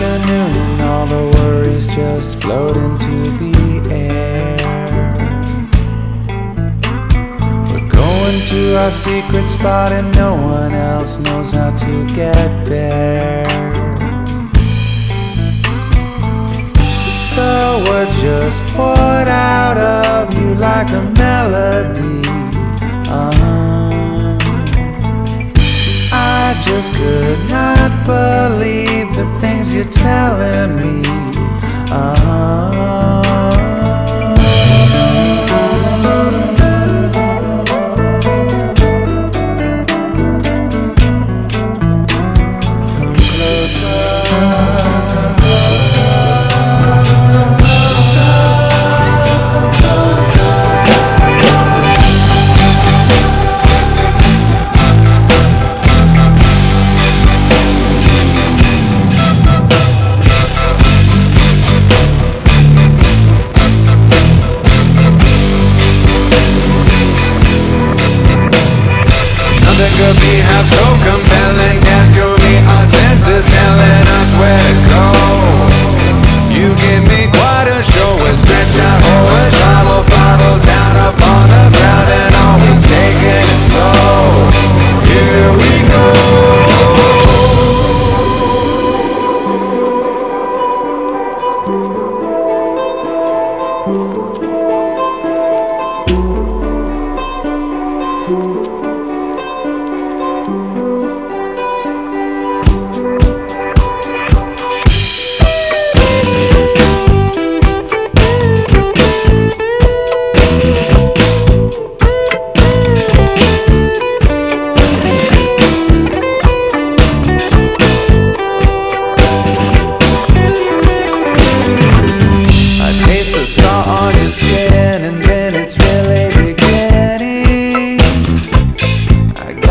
afternoon and all the worries just float into the air. We're going to our secret spot and no one else knows how to get there. The words just poured out of you like a melody. Uh-huh. I just could not believe the things you're telling me. Come I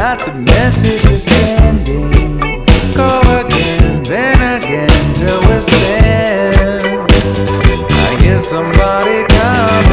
that the message is sending. Go again, then again, till we're spent. I hear somebody come.